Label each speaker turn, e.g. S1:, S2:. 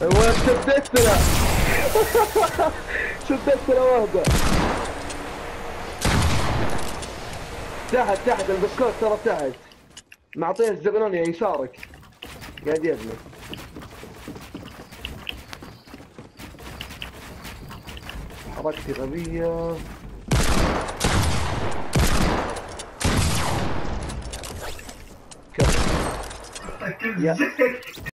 S1: وين شدتنا له. واحدة تحت تحت البسكوت ترى تحت. معطيه الزبنوني يسارك. قاعد يبني. حركتي غبية. يا.